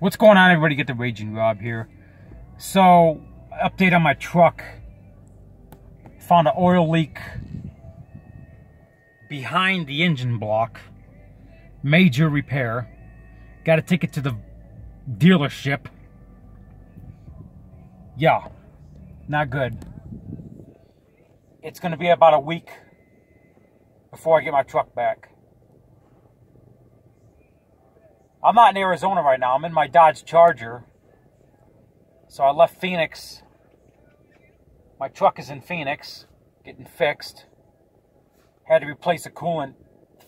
What's going on, everybody? Get the Raging Rob here. So, update on my truck. Found an oil leak behind the engine block. Major repair. Got to take it to the dealership. Yeah, not good. It's going to be about a week before I get my truck back. I'm not in Arizona right now. I'm in my Dodge Charger. So I left Phoenix. My truck is in Phoenix, getting fixed. Had to replace a coolant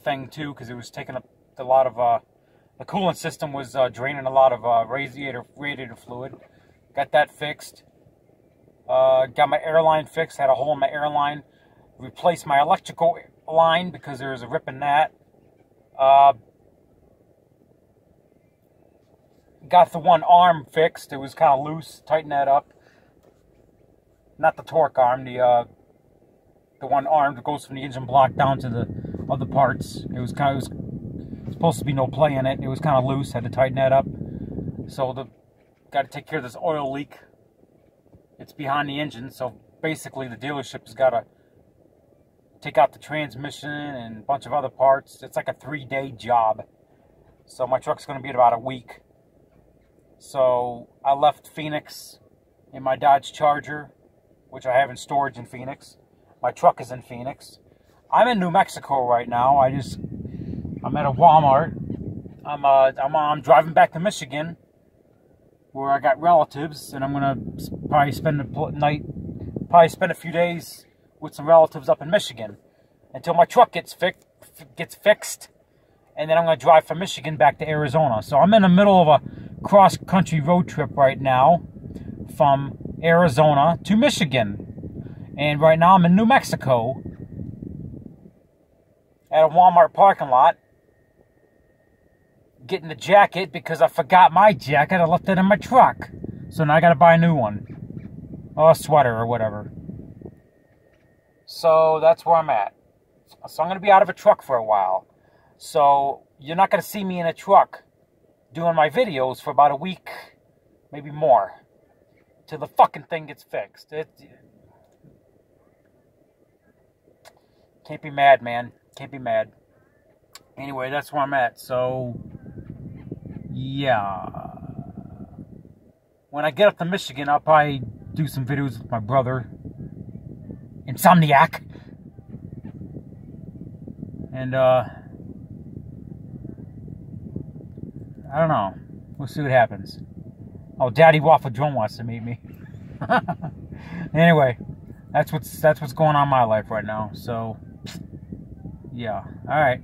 thing too because it was taking up a lot of. Uh, the coolant system was uh, draining a lot of uh, radiator radiator fluid. Got that fixed. Uh, got my airline fixed. Had a hole in my airline. Replaced my electrical line because there was a rip in that. Uh, got the one arm fixed. It was kind of loose. Tighten that up. Not the torque arm, the uh, the one arm that goes from the engine block down to the other parts. It was kind of was supposed to be no play in it. It was kind of loose. Had to tighten that up. So the got to take care of this oil leak. It's behind the engine, so basically the dealership has got to take out the transmission and a bunch of other parts. It's like a three-day job. So my truck's going to be about a week. So I left Phoenix in my Dodge Charger, which I have in storage in Phoenix. My truck is in Phoenix. I'm in New Mexico right now. I just I'm at a Walmart. I'm uh I'm I'm driving back to Michigan, where I got relatives, and I'm gonna probably spend a night, probably spend a few days with some relatives up in Michigan, until my truck gets fixed gets fixed, and then I'm gonna drive from Michigan back to Arizona. So I'm in the middle of a cross country road trip right now from Arizona to Michigan. And right now I'm in New Mexico at a Walmart parking lot getting the jacket because I forgot my jacket. I left it in my truck. So now I got to buy a new one. Or a sweater or whatever. So that's where I'm at. So I'm to be out of a truck for a while. So you're not to see me in a truck doing my videos for about a week, maybe more, till the fucking thing gets fixed. It can't be mad, man. Can't be mad. Anyway, that's where I'm at. So, yeah. When I get up to Michigan, I'll probably do some videos with my brother, Insomniac. And, uh, I don't know. We'll see what happens. Oh, Daddy Waffle Drone wants to meet me. anyway, that's what's that's what's going on in my life right now. So, yeah. All right.